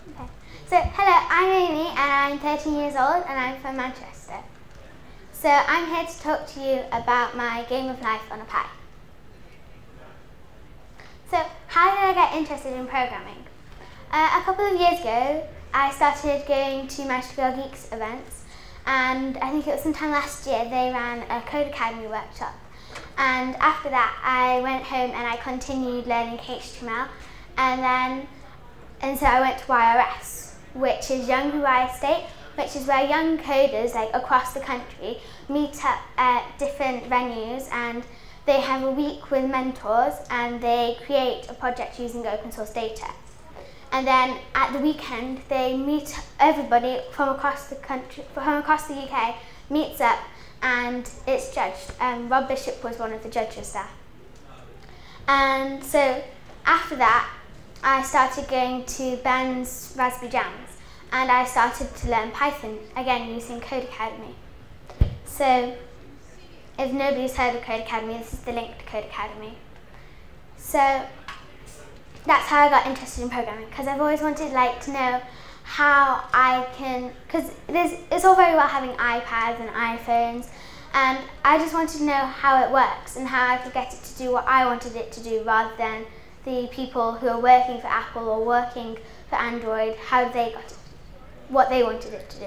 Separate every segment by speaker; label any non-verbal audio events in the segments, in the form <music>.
Speaker 1: So, hello, I'm Amy and I'm 13 years old and I'm from Manchester. So, I'm here to talk to you about my game of life on a Pi. So, how did I get interested in programming? Uh, a couple of years ago, I started going to Manchester Girl Geeks events and I think it was sometime last year they ran a Codecademy workshop. And after that, I went home and I continued learning HTML and then and so I went to YRS, which is Young Rewired State, which is where young coders like across the country meet up at different venues and they have a week with mentors and they create a project using open source data. And then at the weekend they meet everybody from across the country, from across the UK, meets up and it's judged. Um, Rob Bishop was one of the judges there. And so after that, I started going to Ben's Raspberry Jams and I started to learn Python, again using Codecademy. So if nobody's heard of Codecademy, this is the link to Codecademy. So that's how I got interested in programming because I've always wanted like to know how I can, because it's all very well having iPads and iPhones and I just wanted to know how it works and how I could get it to do what I wanted it to do rather than the people who are working for Apple or working for Android, how they got it, what they wanted it to do.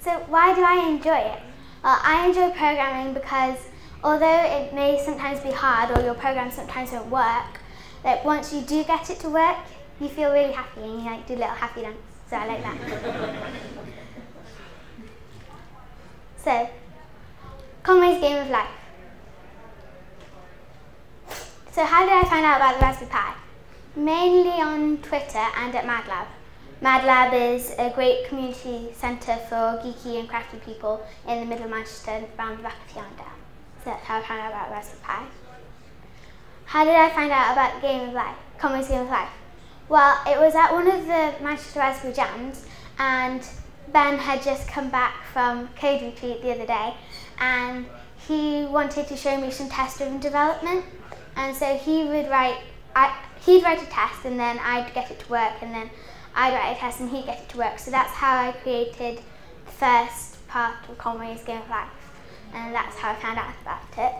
Speaker 1: So why do I enjoy it? Well, I enjoy programming because although it may sometimes be hard or your program sometimes won't work, like once you do get it to work, you feel really happy and you like do little happy dance. So I like that. <laughs> so, Conway's Game of Life. So how did I find out about the Raspberry Pi? Mainly on Twitter and at MadLab. MadLab is a great community centre for geeky and crafty people in the middle of Manchester around the back of Arndale. So that's how I found out about Raspberry Pi. How did I find out about Game of Life, Conway's Game of Life? Well, it was at one of the Manchester Raspberry Jams and Ben had just come back from Code Retreat the other day and he wanted to show me some test-driven development and so he would write, I, he'd write a test and then I'd get it to work and then I'd write a test and he'd get it to work. So that's how I created the first part of Conway's Game of Life. And that's how I found out about it.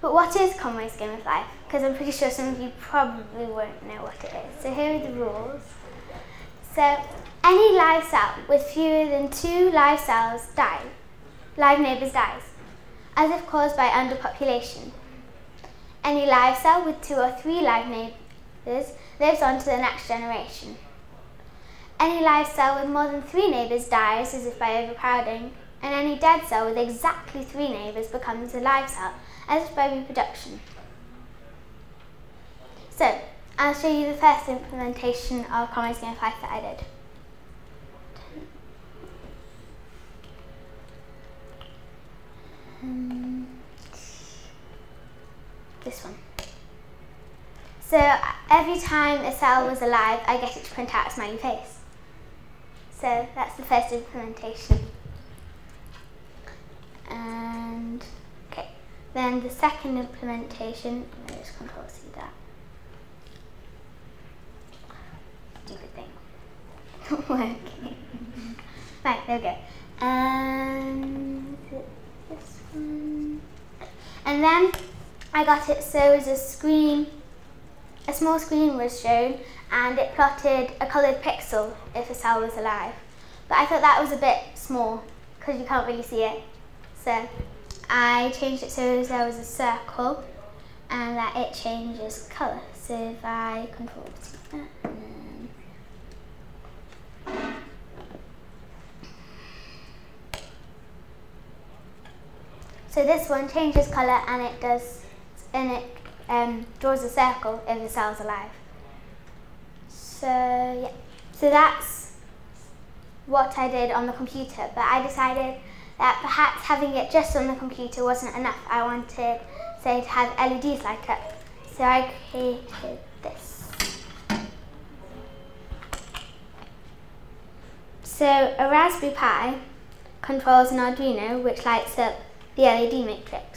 Speaker 1: But what is Conway's Game of Life? Because I'm pretty sure some of you probably won't know what it is. So here are the rules. So any live cell with fewer than two live cells dies. Live neighbours dies as if caused by underpopulation. Any live cell with two or three live neighbours lives on to the next generation. Any live cell with more than three neighbours dies as if by overcrowding, and any dead cell with exactly three neighbours becomes a live cell as if by reproduction. So, I'll show you the first implementation of Game of Life that I did. This one. So every time a cell was alive, I get it to print out a smiley face. So that's the first implementation. And okay, then the second implementation, let me just control C that. Stupid thing. Not <laughs> working. right, there we go. And this one. And then I got it so as a screen, a small screen was shown and it plotted a coloured pixel if a cell was alive. But I thought that was a bit small because you can't really see it. So I changed it so as there was a circle and that it changes colour. So if I control uh, that, So this one changes colour and it does, and it um, draws a circle if the cell's alive. So yeah, so that's what I did on the computer, but I decided that perhaps having it just on the computer wasn't enough. I wanted, say, to have LEDs light up. So I created this. So a Raspberry Pi controls an Arduino which lights up the LED matrix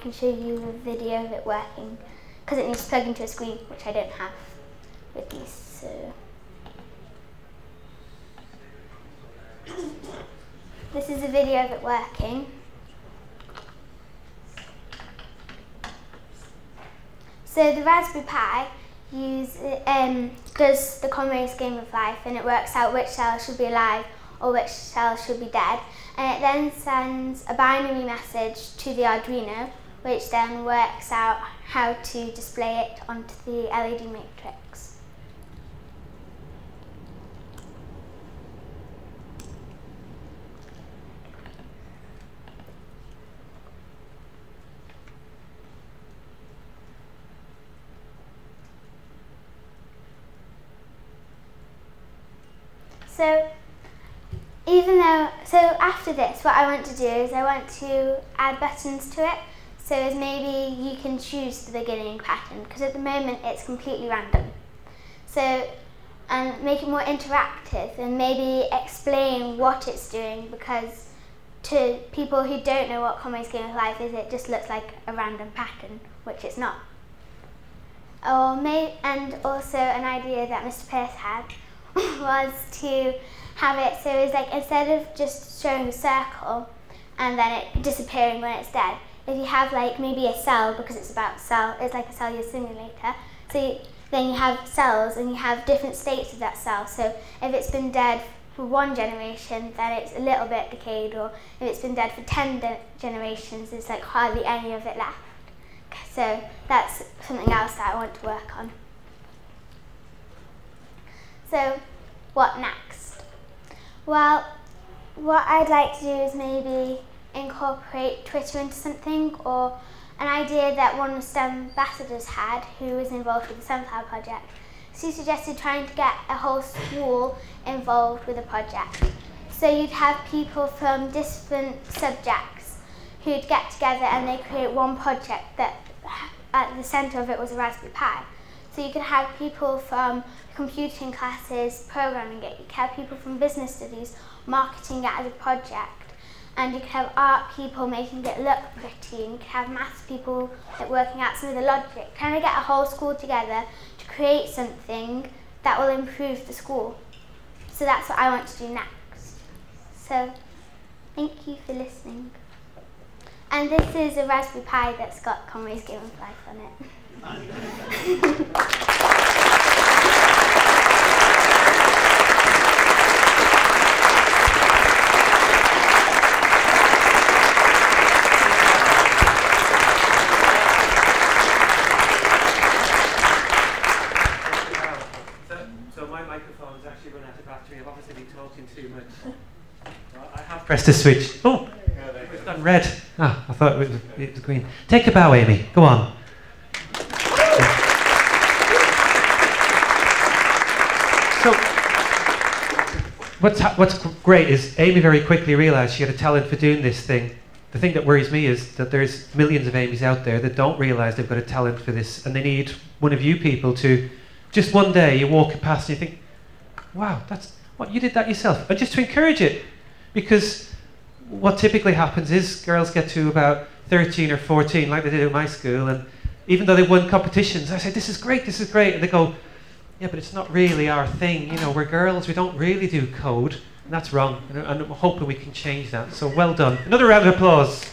Speaker 1: can show you a video of it working because it needs to plug into a screen, which I don't have with these. So <coughs> this is a video of it working. So the Raspberry Pi use, um, does the Conway's game of life and it works out which cells should be alive or which cells should be dead. And it then sends a binary message to the Arduino, which then works out how to display it onto the LED matrix. So even though, so after this, what I want to do is I want to add buttons to it. So as maybe you can choose the beginning pattern, because at the moment it's completely random. So, and make it more interactive and maybe explain what it's doing because to people who don't know what Conway's Game of Life is, it just looks like a random pattern, which it's not. Or may, and also an idea that Mr. Pierce had <laughs> was to have it so it's like instead of just showing a circle and then it disappearing when it's dead, if you have like maybe a cell because it's about cell, it's like a cellular simulator. So you, then you have cells and you have different states of that cell. So if it's been dead for one generation, then it's a little bit decayed, or if it's been dead for 10 generations, there's like hardly any of it left. So that's something else that I want to work on. So what next? Well, what I'd like to do is maybe incorporate Twitter into something or an idea that one of the STEM ambassadors had who was involved with the Sunflower Project. She suggested trying to get a whole school involved with the project. So you'd have people from different subjects who'd get together and they create one project that at the centre of it was a Raspberry Pi. So you could have people from computing classes programming it, you could have people from business studies marketing it as a project, and you could have art people making it look pretty, and you could have maths people like, working out some of the logic, trying to get a whole school together to create something that will improve the school. So that's what I want to do next. So thank you for listening. And this is a Raspberry Pi that's got Conway's Game of Life on it. <laughs> <laughs>
Speaker 2: Press the switch. Oh, it's gone red. Ah, I thought it was, it was green. Take a bow, Amy. Go on. So, what's, what's great is Amy very quickly realised she had a talent for doing this thing. The thing that worries me is that there's millions of Amy's out there that don't realise they've got a talent for this, and they need one of you people to just one day you walk past and you think, wow, that's what you did that yourself, and just to encourage it, because what typically happens is girls get to about 13 or 14, like they did at my school, and even though they won competitions, I say, this is great, this is great, and they go, yeah, but it's not really our thing. You know, we're girls, we don't really do code. And that's wrong. And I'm hoping we can change that. So well done. Another round of applause.